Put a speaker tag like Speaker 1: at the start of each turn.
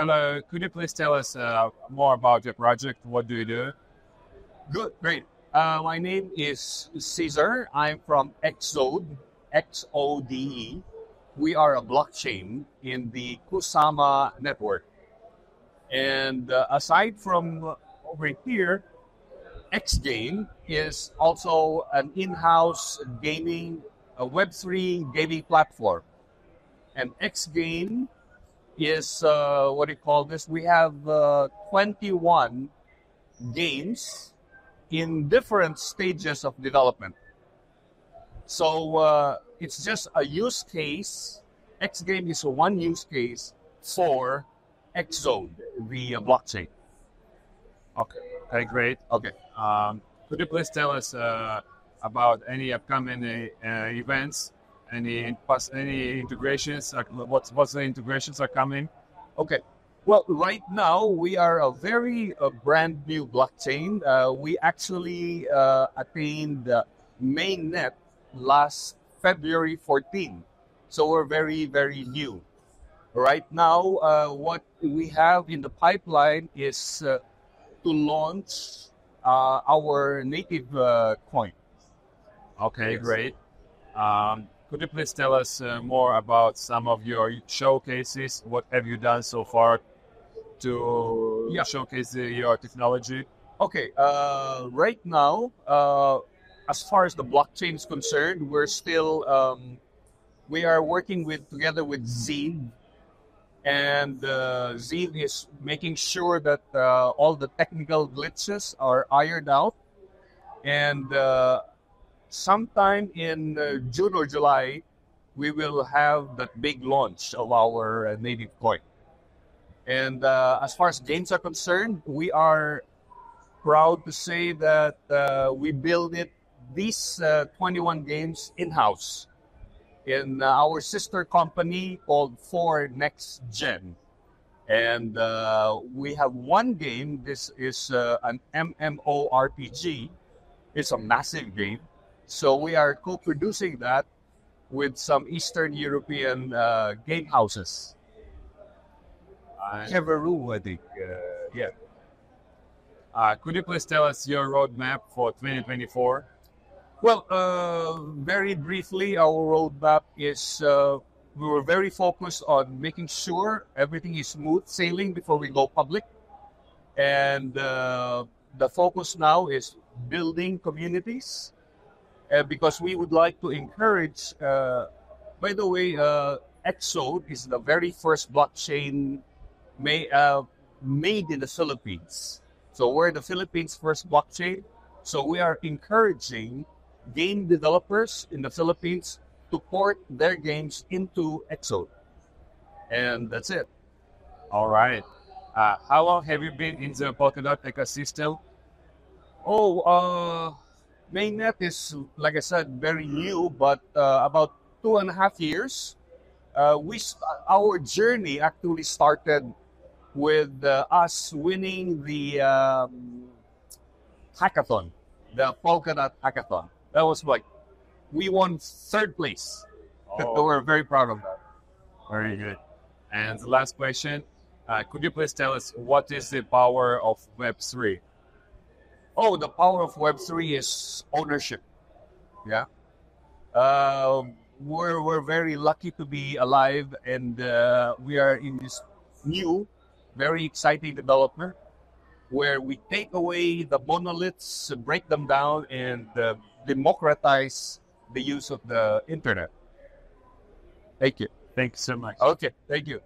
Speaker 1: Hello, could you please tell us uh, more about your project? What do you do?
Speaker 2: Good, great. Uh, my name is Caesar. I'm from Xode, X O D E. We are a blockchain in the Kusama network. And uh, aside from over here, X Game is also an in house gaming, a Web3 gaming platform. And X Game is uh, what do you call this? We have uh, 21 games in different stages of development. So uh, it's just a use case. X game is one use case for Xode, the uh, blockchain.
Speaker 1: Okay, okay, great.
Speaker 2: Okay.
Speaker 1: Um, could you please tell us uh, about any upcoming uh, events, any any integrations? What's what's the integrations are coming?
Speaker 2: Okay. Well, right now we are a very uh, brand new blockchain. Uh, we actually uh, attained mainnet last February 14. So we're very, very new. Right now, uh, what we have in the pipeline is uh, to launch uh, our native uh, coin.
Speaker 1: Okay,
Speaker 2: Yes.
Speaker 1: great. Um, could you please tell us uh, more about some of your showcases? What have you done so far to
Speaker 2: Yeah.
Speaker 1: showcase uh, your technology?
Speaker 2: Okay, uh, right now, uh, as far as the blockchain is concerned, we're still um, we are working with together with Zine, and uh, Zine is making sure that uh, all the technical glitches are ironed out, and uh, sometime in uh, June or July, we will have that big launch of our uh, native coin. And uh, as far as games are concerned, we are proud to say that uh, we build it these uh, 21 games in house in our sister company called For Next Gen. And uh, we have one game. This is an MMORPG. It's a massive game. So we are co producing that with some Eastern European uh, game houses. Keveru, I think. Uh, yeah.
Speaker 1: Uh, could you please tell us your roadmap for 2024?
Speaker 2: Well, uh, very briefly, our roadmap is uh, we were very focused on making sure everything is smooth sailing before we go public. And uh, the focus now is building communities uh, because we would like to encourage, uh, by the way, uh, Xode is the very first blockchain ma- uh, made in the Philippines. So we're the Philippines' first blockchain. So we are encouraging game developers in the Philippines to port their games into Xode. And that's it.
Speaker 1: All right. Uh, how long have you been in the Polkadot ecosystem?
Speaker 2: Oh, uh, mainnet is, like I said, very new, but uh, about two and a half years. Uh, we st- our journey actually started with uh, us winning the um, hackathon, the Polkadot hackathon. That was like we won third place.
Speaker 1: Oh.
Speaker 2: We're very proud of that.
Speaker 1: Very good. And the last question, uh, could you please tell us what is the power of Web3?
Speaker 2: Oh, the power of Web3 is ownership. Yeah. Um, we're, we're very lucky to be alive and uh, we are in this new, very exciting development where we take away the monoliths, break them down, and uh, democratize the use of the internet. Thank you.
Speaker 1: Thank you so much.
Speaker 2: Okay, thank you.